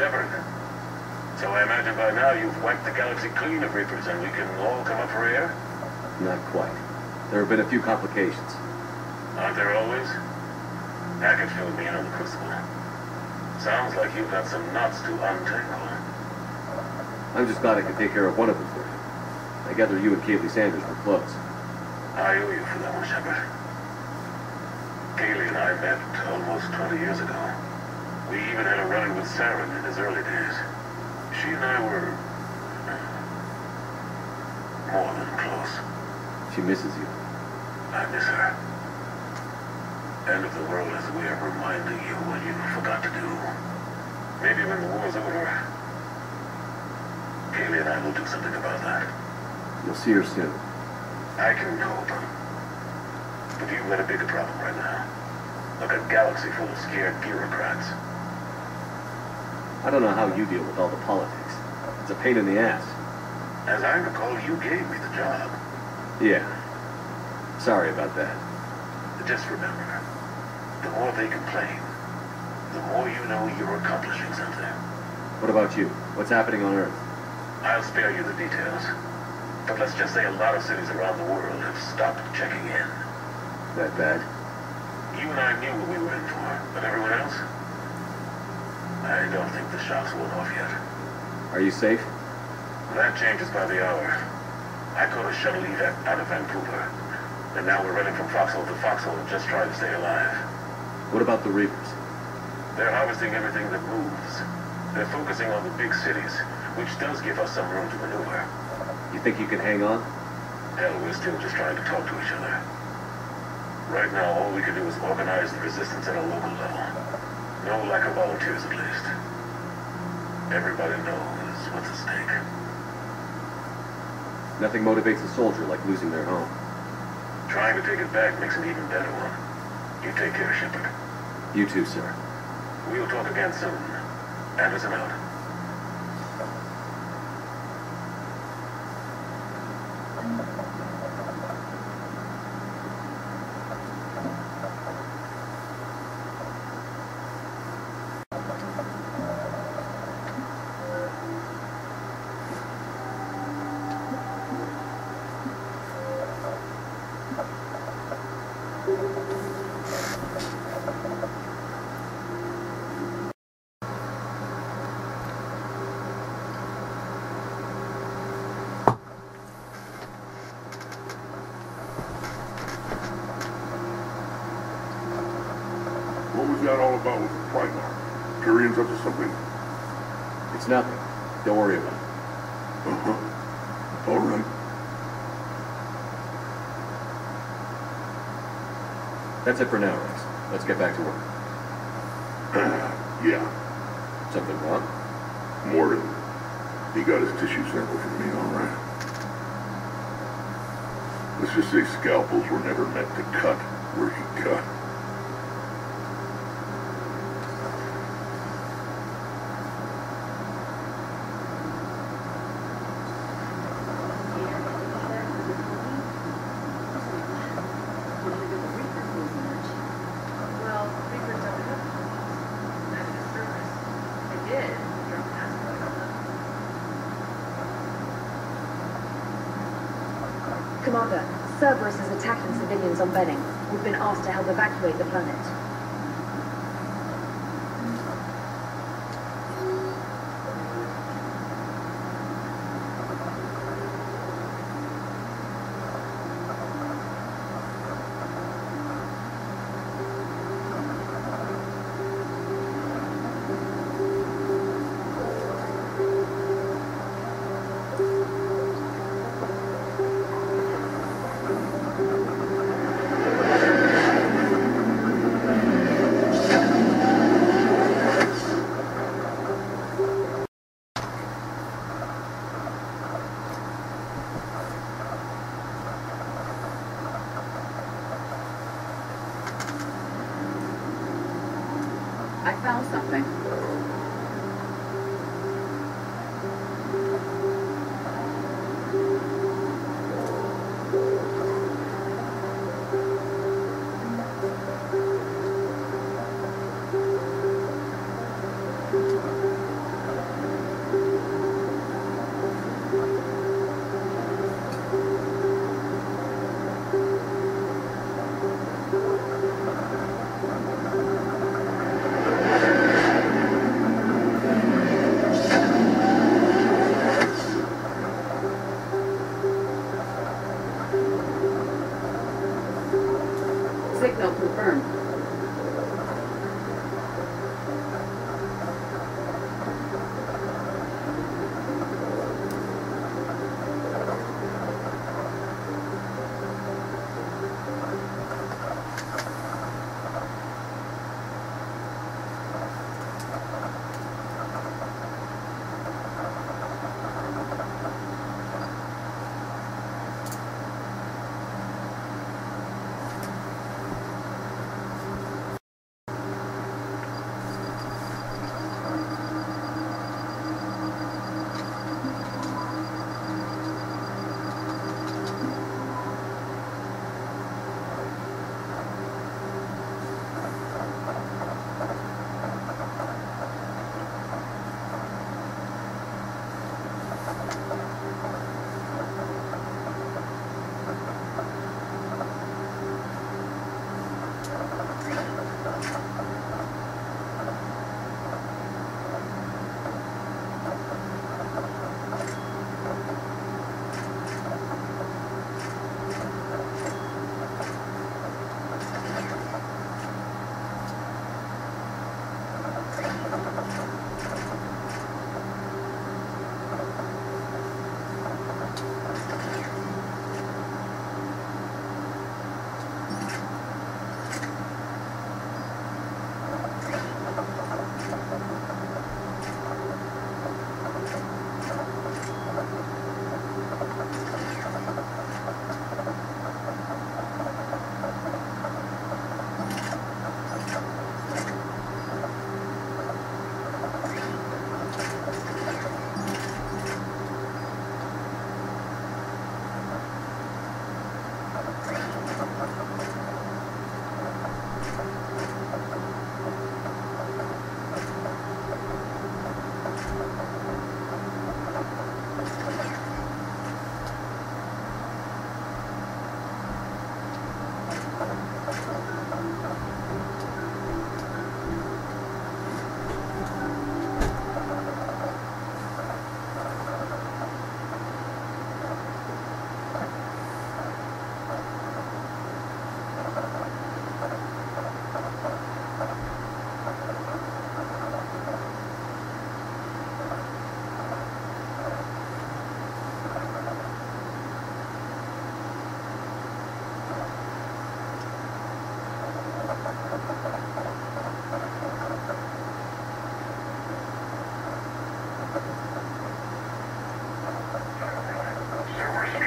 Shepard. So I imagine by now you've wiped the galaxy clean of Reapers and we can all come up for air? Not quite. There have been a few complications. Aren't there always? Hackett filled me in on the Crucible. Sounds like you've got some knots to untangle. I'm just glad I could take care of one of them for you. I gather you and Kahlee Sanders were close. I owe you for that one, Shepard. Kahlee and I met almost 20 years ago. We even had a run with Saren in his early days. She and I were... Uh, more than close. She misses you. I miss her. End of the world is a way of reminding you what you forgot to do. Maybe when the war's over, Kahlee and I will do something about that. You'll see her soon. I can hope. But you've got a bigger problem right now. Like a galaxy full of scared bureaucrats. I don't know how you deal with all the politics. It's a pain in the ass. As I recall, you gave me the job. Yeah. Sorry about that. Just remember, the more they complain, the more you know you're accomplishing something. What about you? What's happening on Earth? I'll spare you the details. But let's just say a lot of cities around the world have stopped checking in. That bad? You and I knew what we were in for, but everyone else? I don't think the shock's worn off yet. Are you safe? That changes by the hour. I caught a shuttle evac out of Vancouver. And now we're running from foxhole to foxhole just trying to stay alive. What about the Reapers? They're harvesting everything that moves. They're focusing on the big cities, which does give us some room to maneuver. You think you can hang on? Hell, we're still just trying to talk to each other. Right now, all we can do is organize the resistance at a local level. No lack of volunteers, at least. Everybody knows what's at stake. Nothing motivates a soldier like losing their home. Trying to take it back makes an even better one. You take care, Shepard. You too, sir. We'll talk again soon. Anderson out. Was that all about with the Primarch? Tyrion's up to something? It's nothing. Don't worry about it. Uh-huh. All right. That's it for now, Wrex. Let's get back to work. yeah, Something wrong? Mordin. He got his tissue sample from me, all right. Let's just say scalpels were never meant to cut where he cut. Well, Reapers don't have one. Not in the surface. They did. Drop an asteroid on them. Commander, Cerberus is attacking civilians on Benning. We've been asked to help evacuate the planet.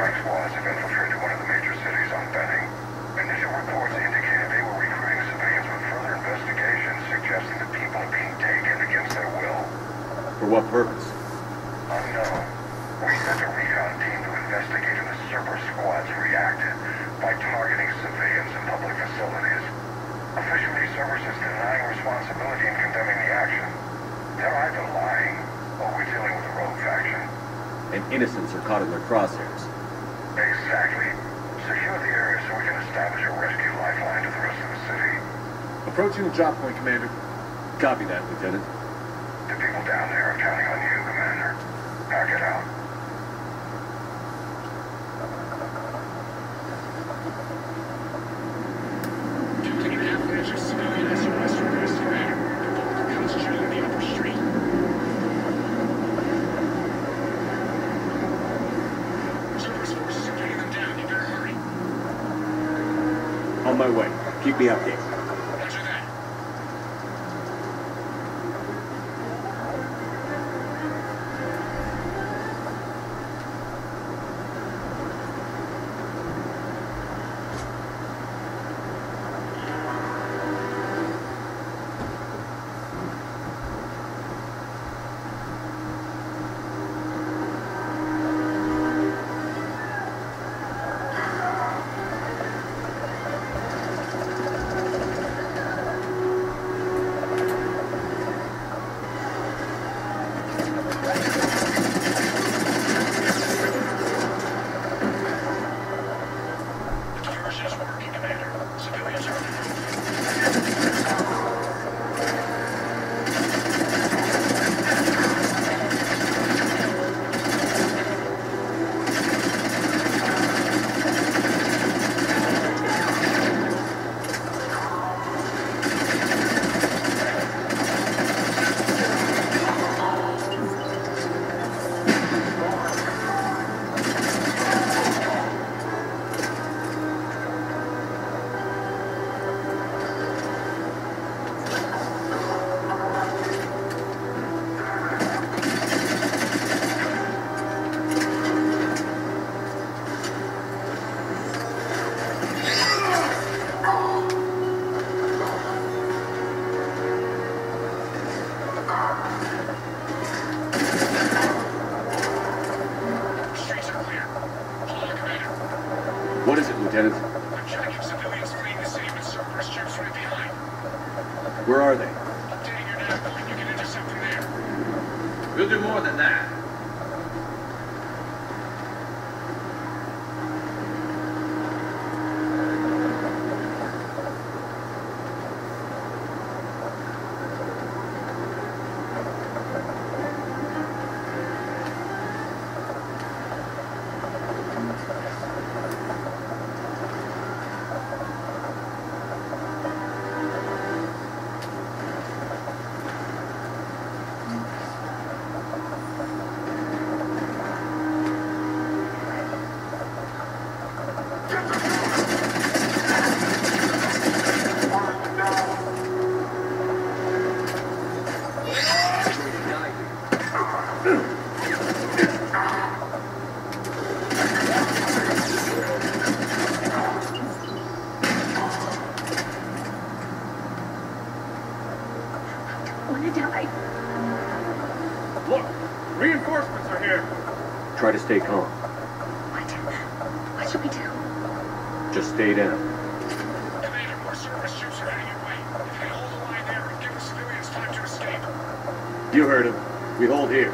Strike squads have infiltrated one of the major cities on Benning. Initial reports indicated they were recruiting civilians with further investigations suggesting that people are being taken against their will. For what purpose? Unknown. We sent a recon team to investigate and the Cerberus squads reacted by targeting civilians in public facilities. Officially, Cerberus is denying responsibility and condemning the action. They're either lying or we're dealing with a rogue faction. And innocents are caught in their crosshairs. Exactly. Secure the area so we can establish a rescue lifeline to the rest of the city. Approaching drop point, Commander. Copy that, Lieutenant. The people down there are counting on you, Commander. Pack it out. Captain and avalanche of civilian SOS Wanna die? Look, reinforcements are here. Try to stay calm. What? What should we do? Just stay down. Commander, more Cerberus troops are heading your way. If you can hold the line there and give the civilians time to escape. You heard him. We hold here.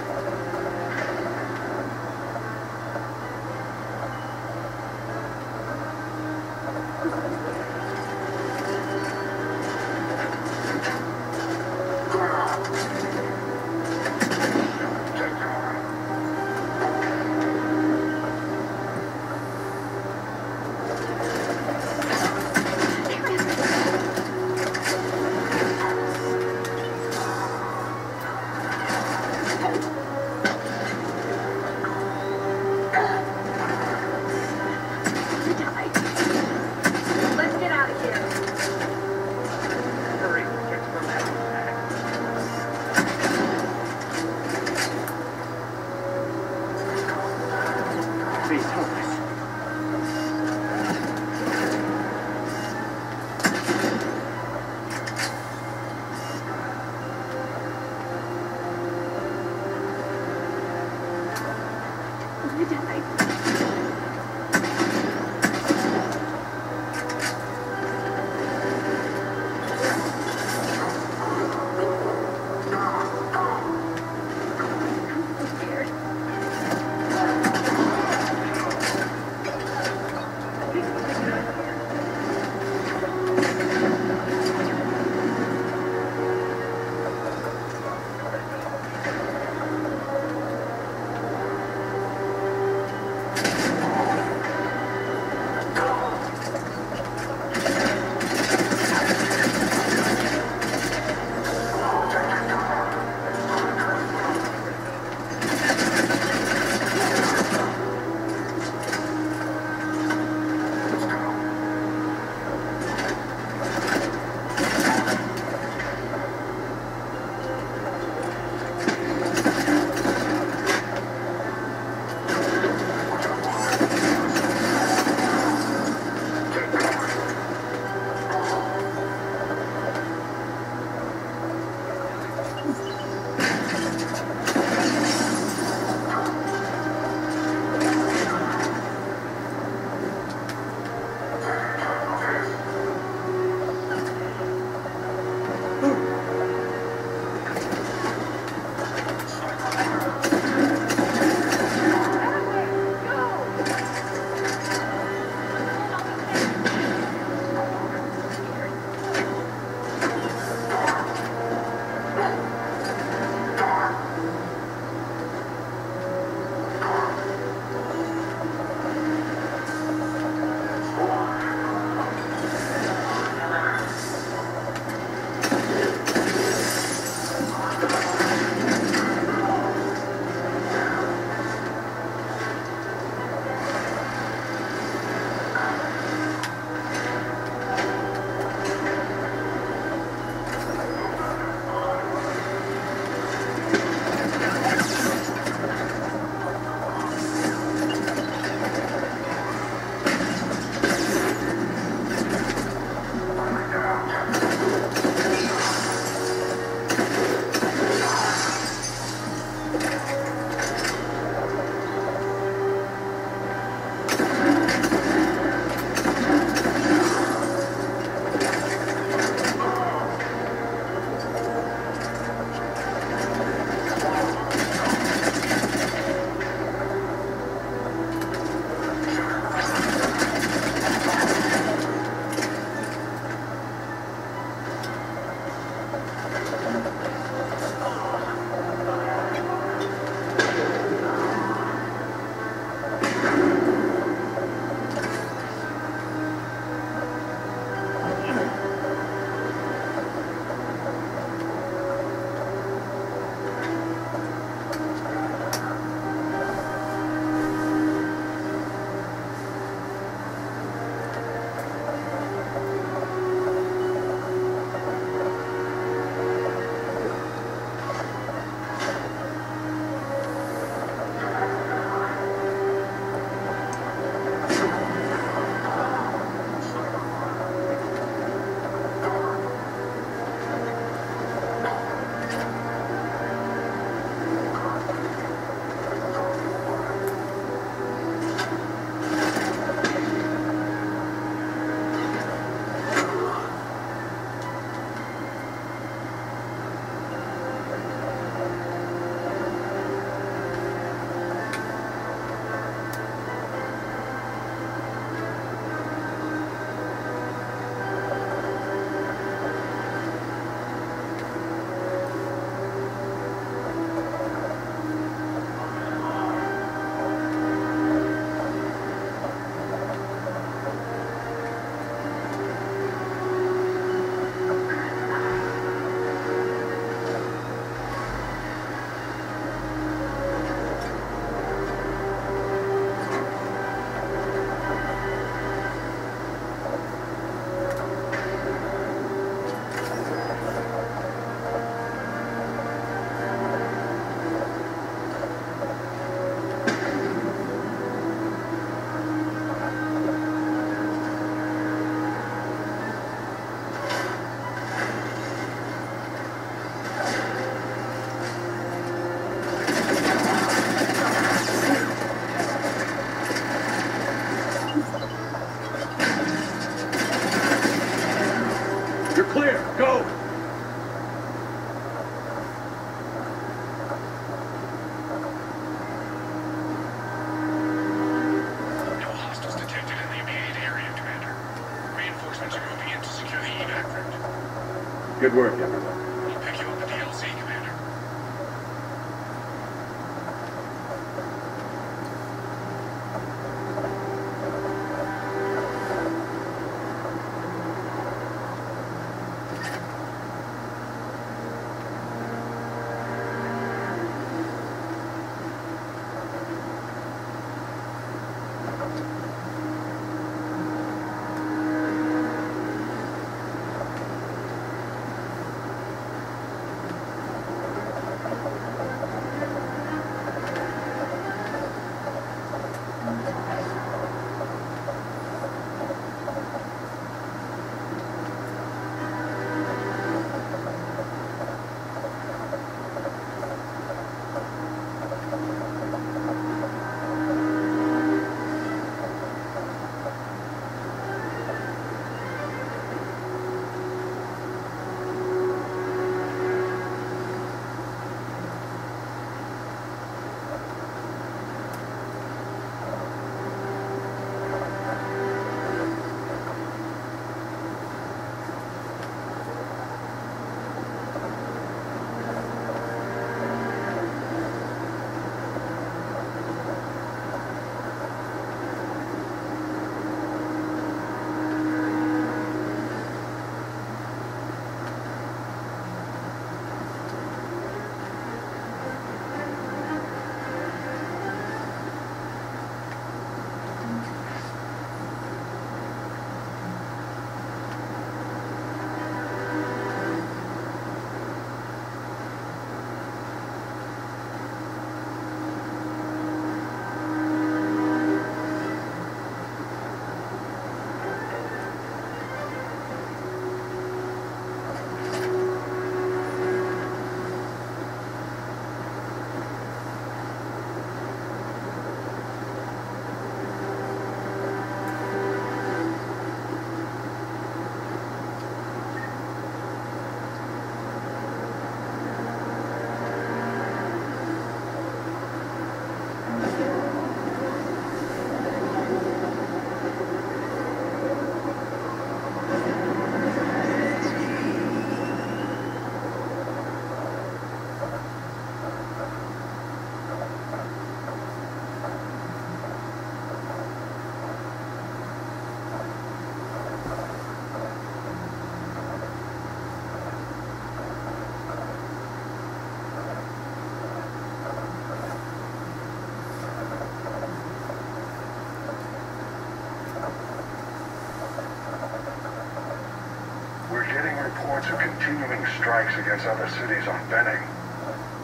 Strikes against other cities on Benning.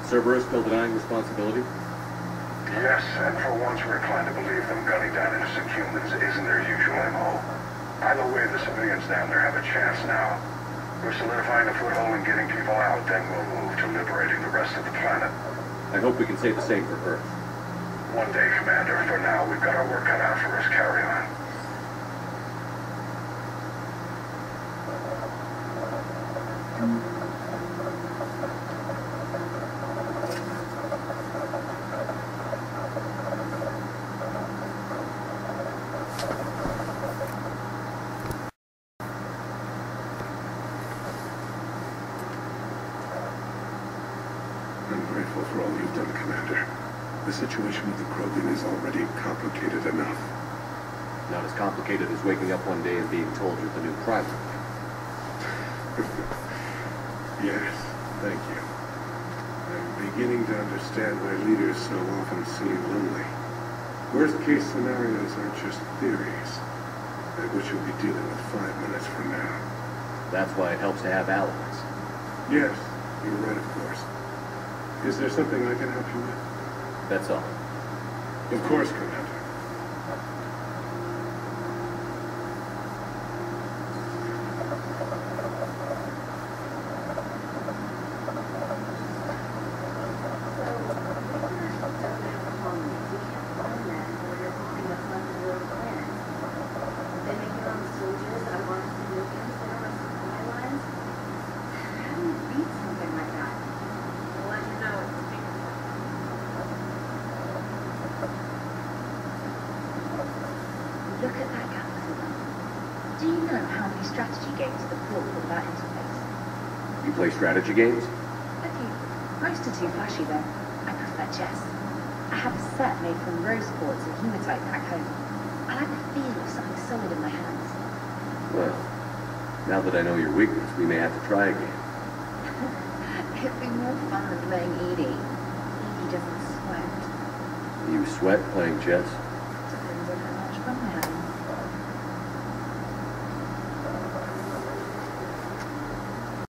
Cerberus still denying responsibility? Yes, and for once we're inclined to believe them gunning down innocent humans isn't their usual MO. Either way, the civilians down there have a chance now. We're solidifying a foothold and getting people out, then we'll move to liberating the rest of the planet. I hope we can say the same for Earth. One day, Commander. For now, we've got our work cut out for us. Carry on. I'm grateful for all you've done, Commander. The situation with the Krogan is already complicated enough. Not as complicated as waking up one day and being told you're the new Primarch. Yes, thank you. I'm beginning to understand why leaders so often seem lonely. Worst case scenarios aren't just theories. I wish we'd be dealing with five minutes from now. That's why it helps to have allies. Yes, you're right, of course. Is there something I can help you with? That's all. Of course, Commander. We'll let you know if we think Look at that capsule. Do you know how many strategy games the Quill put that into place? You play strategy games? A few. Most are too flashy, though. I prefer chess. I have a set made from rose quartz and hematite back home. I like the feel of something solid in my hands. Well, now that I know your weakness, we may have to try again. It'd be more fun than playing EDI. EDI doesn't sweat. You sweat playing chess?